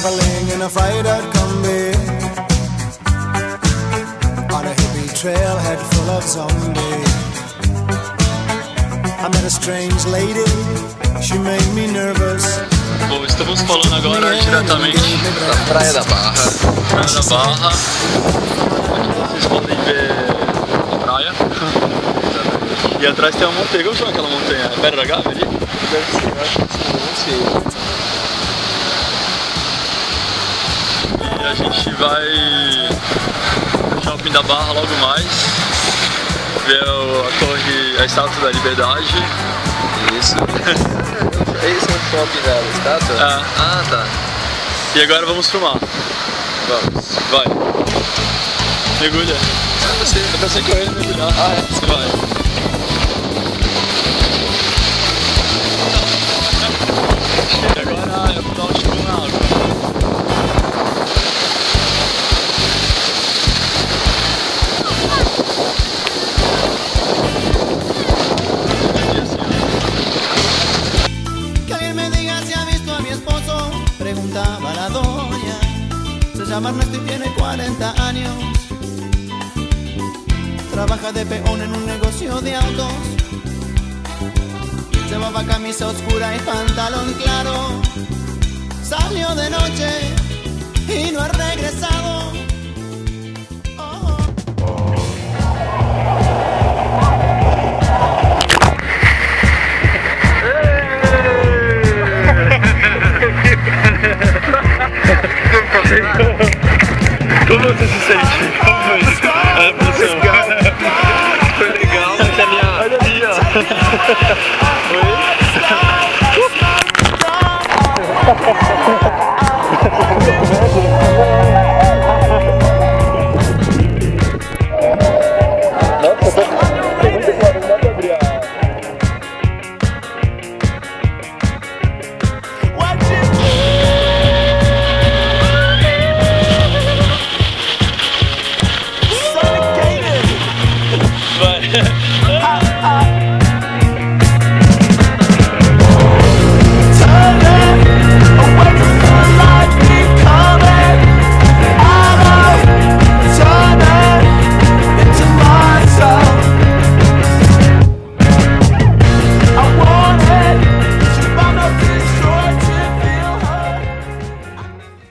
traveling in a fried-out combi on a hippie trailhead full of zombies. I met a strange lady, she made me nervous. Bom, estamos falando agora diretamente da Praia da Barra. Praia da Barra. Vocês podem ver a praia. E atrás tem uma montanha. Como chama aquela montanha? É Pedra Gávea ali? Deve ser, acho que sim, não sei. A gente vai no shopping da Barra logo mais. Ver a torre, a estátua da liberdade. Isso. Esse é o shopping da estátua? É. Ah, tá. E agora vamos filmar. Vamos. Vai. Mergulha. Ah, você. Eu pensei que eu ia mergulhar. Ah, é? Você vai. Llama tiene 40 años. Trabaja de peón en un negocio de autos. Llevaba camisa oscura y pantalón claro. this is H.